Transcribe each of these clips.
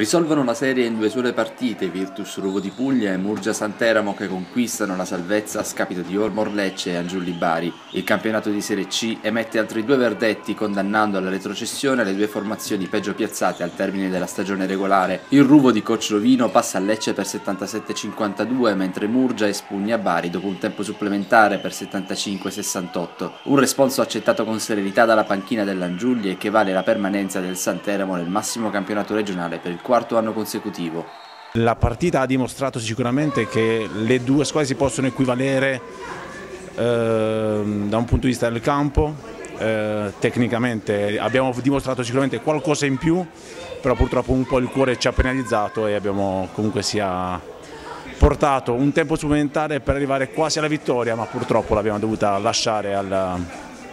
Risolvono la serie in due sole partite Virtus Ruvo di Puglia e Murgia Santeramo che conquistano la salvezza a scapito di Ormor Lecce e Angiulli Bari. Il campionato di Serie C emette altri due verdetti condannando alla retrocessione le due formazioni peggio piazzate al termine della stagione regolare. Il Ruvo di Coach Rovino passa a Lecce per 77-52 mentre Murgia espugna Bari dopo un tempo supplementare per 75-68. Un responso accettato con serenità dalla panchina dell'Angiulli e che vale la permanenza del Santeramo nel massimo campionato regionale per il quarto anno consecutivo. La partita ha dimostrato sicuramente che le due squadre si possono equivalere eh, da un punto di vista del campo, eh, tecnicamente abbiamo dimostrato sicuramente qualcosa in più, però purtroppo un po' il cuore ci ha penalizzato e abbiamo comunque sia portato un tempo supplementare per arrivare quasi alla vittoria, ma purtroppo l'abbiamo dovuta lasciare alla,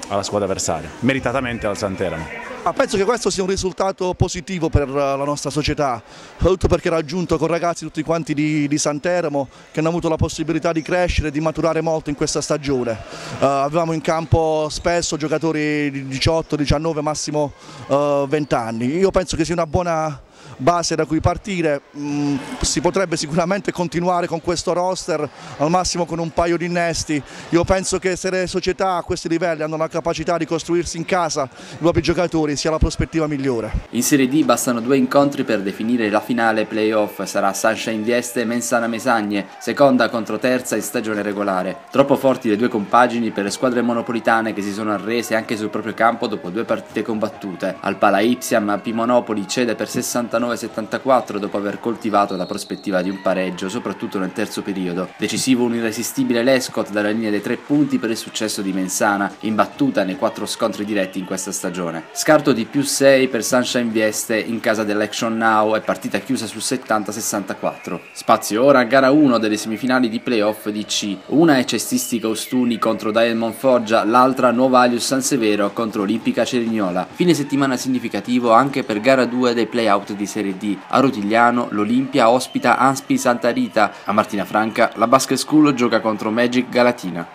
alla squadra avversaria, meritatamente al Santeramo. Ah, penso che questo sia un risultato positivo per la nostra società, soprattutto perché raggiunto con ragazzi tutti quanti di, di Santeramo che hanno avuto la possibilità di crescere e di maturare molto in questa stagione. Uh, avevamo in campo spesso giocatori di 18, 19, massimo uh, 20 anni. Io penso che sia una buona base da cui partire, mm, si potrebbe sicuramente continuare con questo roster, al massimo con un paio di innesti, io penso che se le società a questi livelli hanno la capacità di costruirsi in casa i propri giocatori sia la prospettiva migliore. In Serie D bastano due incontri per definire la finale playoff, sarà Sunshine Vieste e Mensana Mesagne, seconda contro terza in stagione regolare. Troppo forti le due compagini per le squadre monopolitane che si sono arrese anche sul proprio campo dopo due partite combattute. Al Pala Ipsiam Pimonopoli cede per 69 79-74 dopo aver coltivato la prospettiva di un pareggio, soprattutto nel terzo periodo. Decisivo un irresistibile Lescott dalla linea dei tre punti per il successo di Mensana, imbattuta nei quattro scontri diretti in questa stagione. Scarto di più 6 per Sunshine Vieste in casa dell'Action Now e partita chiusa sul 70-64. Spazio ora a gara 1 delle semifinali di playoff di C. Una è cestistica Ostuni contro Diamond Foggia, l'altra Nuova Alius San Severo contro Olimpica Cerignola. Fine settimana significativo anche per gara 2 dei playout di Serie D. A Rutigliano l'Olimpia ospita Anspi Santa Rita, a Martina Franca la Basket School gioca contro Magic Galatina.